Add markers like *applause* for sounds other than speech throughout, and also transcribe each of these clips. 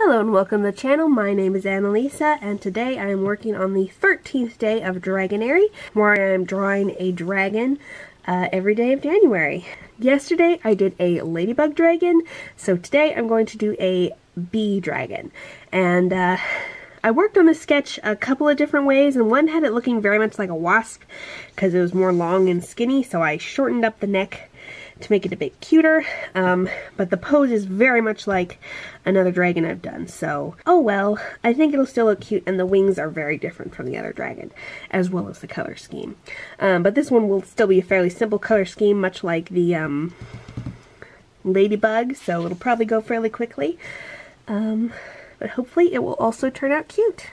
Hello and welcome to the channel. My name is Annalisa and today I am working on the 13th day of Dragonuary where I am drawing a dragon uh, every day of January. Yesterday I did a ladybug dragon so today I'm going to do a bee dragon and uh, I worked on this sketch a couple of different ways and one had it looking very much like a wasp because it was more long and skinny so I shortened up the neck to make it a bit cuter, um, but the pose is very much like another dragon I've done, so oh well, I think it'll still look cute, and the wings are very different from the other dragon, as well as the color scheme. Um, but this one will still be a fairly simple color scheme, much like the um, ladybug, so it'll probably go fairly quickly, um, but hopefully it will also turn out cute.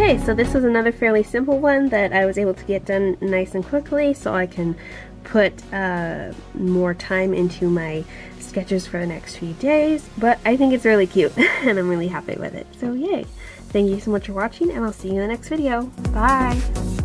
Okay, so this was another fairly simple one that I was able to get done nice and quickly so I can put uh, more time into my sketches for the next few days. But I think it's really cute *laughs* and I'm really happy with it. So yay! Thank you so much for watching and I'll see you in the next video. Bye!